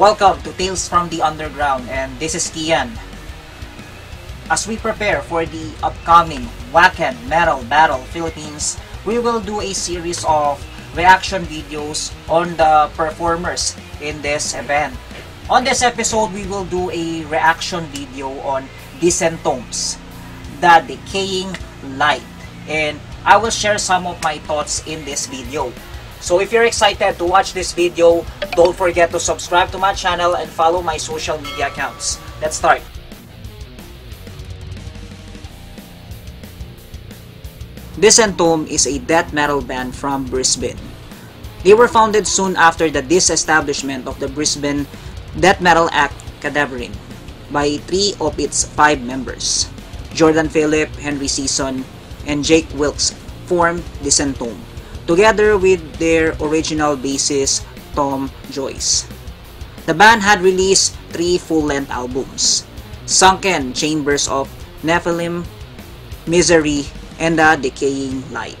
Welcome to Tales from the Underground and this is Kian. As we prepare for the upcoming Wacken Metal Battle Philippines, we will do a series of reaction videos on the performers in this event. On this episode, we will do a reaction video on Disentomb's, The Decaying Light, and I will share some of my thoughts in this video. So if you're excited to watch this video, don't forget to subscribe to my channel and follow my social media accounts. Let's start. Disentomb is a death metal band from Brisbane. They were founded soon after the disestablishment of the Brisbane death metal act Cadaverine by three of its five members. Jordan Phillip, Henry Season, and Jake Wilkes formed Disentomb, together with their original bassist Tom Joyce. The band had released three full-length albums, Sunken Chambers of Nephilim, Misery, and The Decaying Light.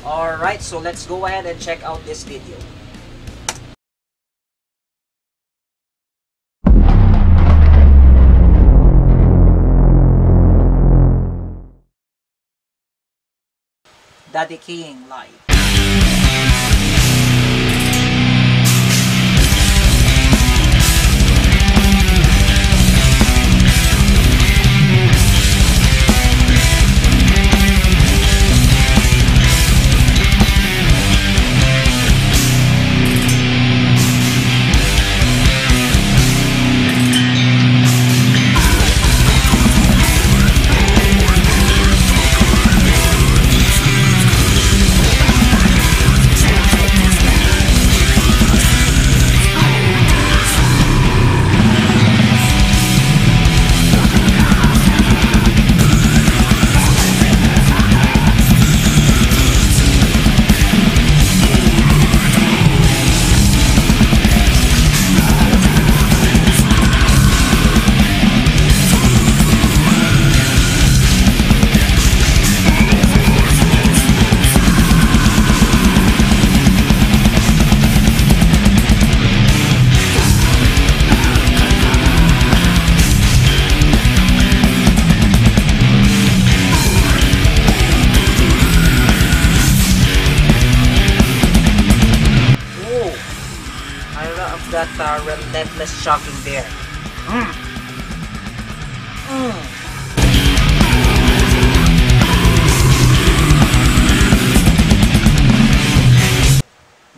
Alright, so let's go ahead and check out this video. The Decaying Light. That uh, relentless shocking there. Mm. Mm.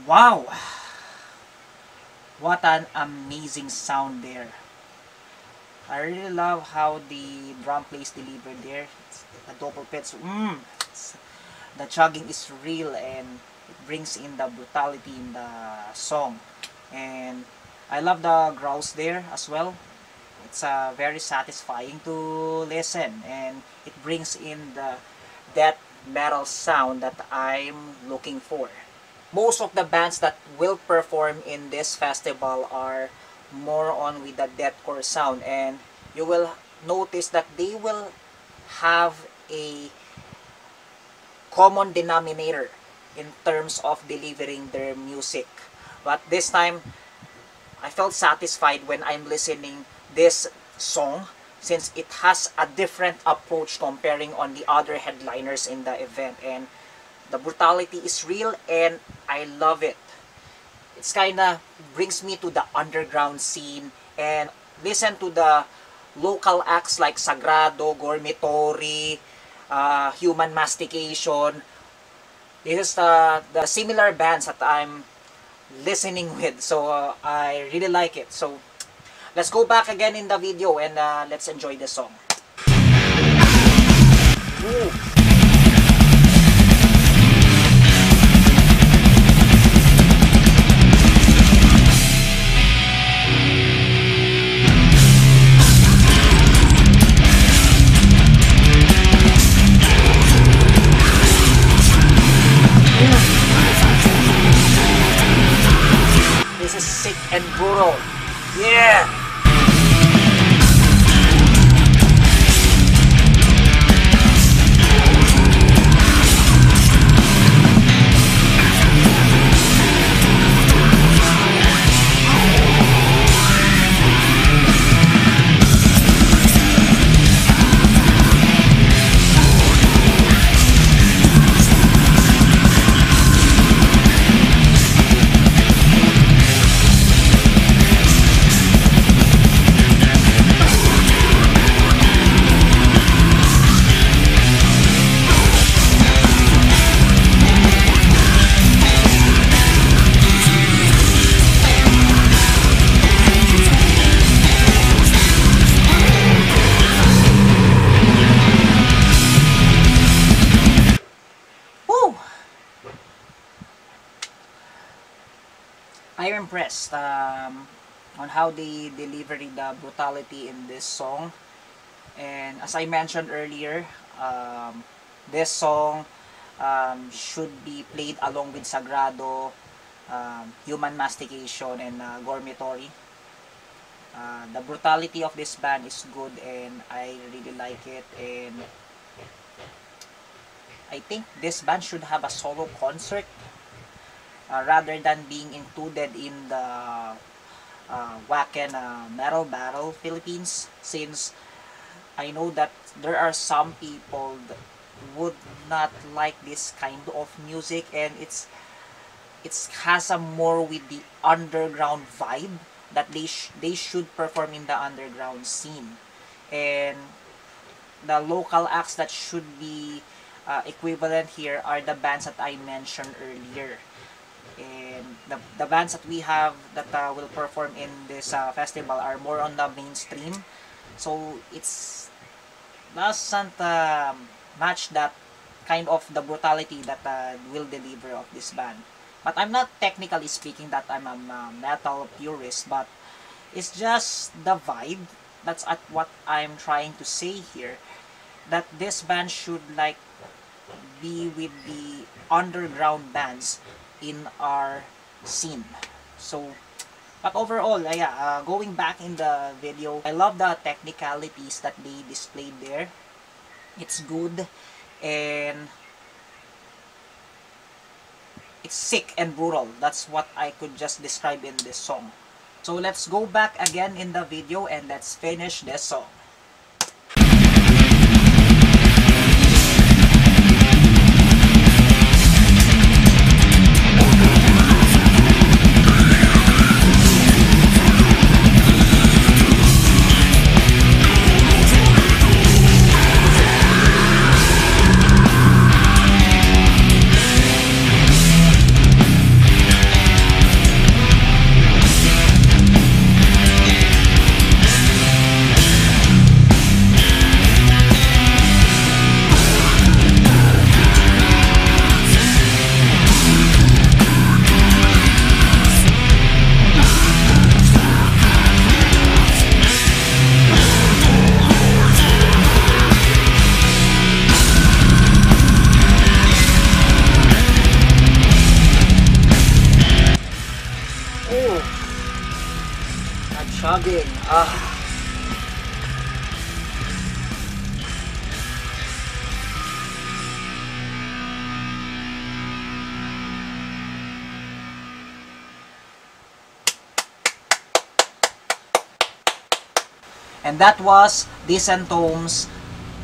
Wow! What an amazing sound there. I really love how the drum plays delivered there. It's the double pits. Mm, the chugging is real and it brings in the brutality in the song. And I love the growls there as well. It's uh, very satisfying to listen and it brings in the that metal sound that I'm looking for. Most of the bands that will perform in this festival are more on with the deathcore sound and you will notice that they will have a common denominator in terms of delivering their music. But this time, I felt satisfied when I'm listening this song since it has a different approach comparing on the other headliners in the event and the brutality is real and I love it. It's kinda brings me to the underground scene and listen to the local acts like Sagrado, Gormitori, uh, Human Mastication. This is the, the similar bands that I'm listening with so uh, I really like it. So let's go back again in the video and uh, let's enjoy the song. Ooh. Impressed um, on how they deliver the brutality in this song. And as I mentioned earlier, um, this song um, should be played along with Sagrado, um, Human Mastication, and uh, Gormitory. Uh, the brutality of this band is good and I really like it and I think this band should have a solo concert uh, rather than being included in the uh, Wacken uh, Metal Battle Philippines since I know that there are some people that would not like this kind of music and it's it has a more with the underground vibe that they sh they should perform in the underground scene. And the local acts that should be uh, equivalent here are the bands that I mentioned earlier and the, the bands that we have that uh, will perform in this uh, festival are more on the mainstream. So it's doesn't um, match that kind of the brutality that uh, will deliver of this band. But I'm not technically speaking that I'm a metal purist but it's just the vibe that's at what I'm trying to say here that this band should like be with the underground bands in our scene. So, but overall, uh, yeah, uh, going back in the video, I love the technicalities that they displayed there. It's good and it's sick and brutal. That's what I could just describe in this song. So let's go back again in the video and let's finish this song. Ah. And that was Disentomb's,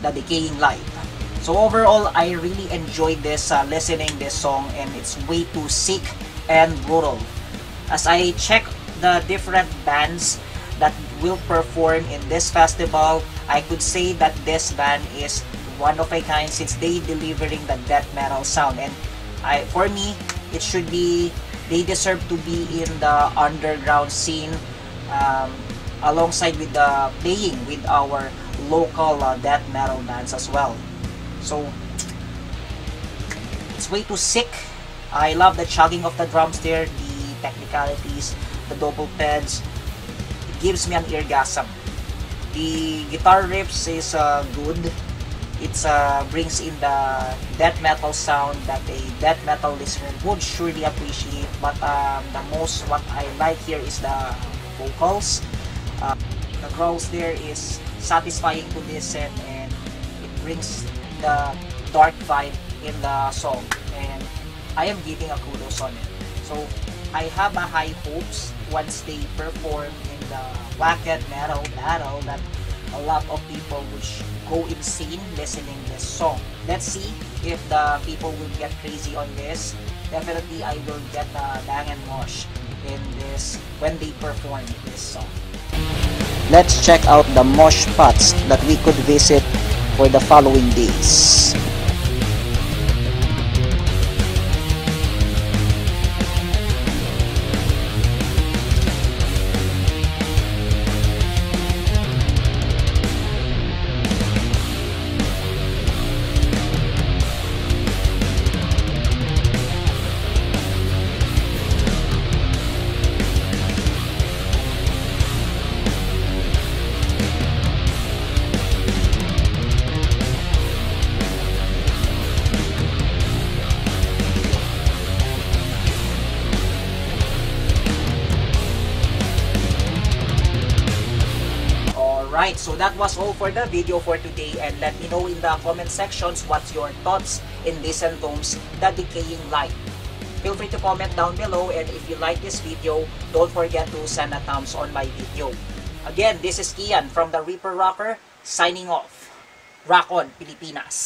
The Decaying Light. So overall, I really enjoyed this, uh, listening this song and it's way too sick and brutal. As I check the different bands that will perform in this festival, I could say that this band is one of a kind since they delivering the death metal sound. And I, for me, it should be, they deserve to be in the underground scene um, alongside with the playing with our local uh, death metal bands as well. So, it's way too sick. I love the chugging of the drums there, the technicalities, the double pads, gives me an eargasm. The guitar riffs is uh, good. It uh, brings in the death metal sound that a death metal listener would surely appreciate. But um, the most what I like here is the vocals. Uh, the growls there is satisfying to listen and it brings the dark vibe in the song. And I am giving a kudos on it. So I have a high hopes once they perform the Wacken Metal Battle that a lot of people would go insane listening this song. Let's see if the people will get crazy on this. Definitely I will get a bang and mosh in this when they perform this song. Let's check out the mosh spots that we could visit for the following days. Alright, so that was all for the video for today and let me know in the comment sections what's your thoughts in Listen Tomes The Decaying Light. Feel free to comment down below and if you like this video, don't forget to send a thumbs on my video. Again, this is Kian from the Reaper Rocker signing off. Rock on, Pilipinas!